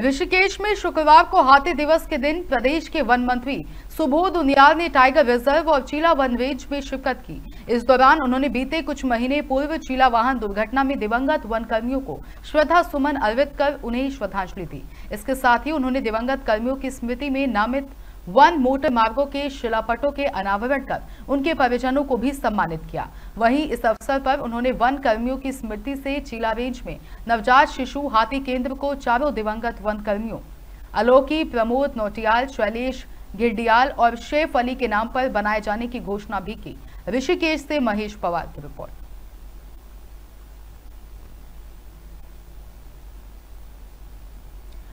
ऋषिकेश में शुक्रवार को हाथी दिवस के दिन प्रदेश के वन मंत्री सुबोध उनियाल ने टाइगर रिज़र्व और चीला वन रेंज में शिरकत की। इस दौरान उन्होंने बीते कुछ महीने पूर्व चीला वाहन दुर्घटना में दिवंगत वन कर्मियों को श्रद्धा सुमन अर्पित कर उन्हें श्रद्धांजलि दी। इसके साथ ही उन्होंने दिवंगत कर्मियों की स्मृति में नामित वन मोटर मार्गों के शिलापटों के अनावरण कर उनके परिजनों को भी सम्मानित किया। वहीं इस अवसर पर उन्होंने वन कर्मियों की स्मृति से चीला रेंज में नवजात शिशु हाथी केंद्र को चारों दिवंगत वन कर्मियों, अलोकी, प्रमोद, नोटियाल, शैलेश, गिरडियाल और शेफ अली के नाम पर बनाए जाने की घोषणा भी की। ऋषिकेश से महेश पवार की रिपोर्ट।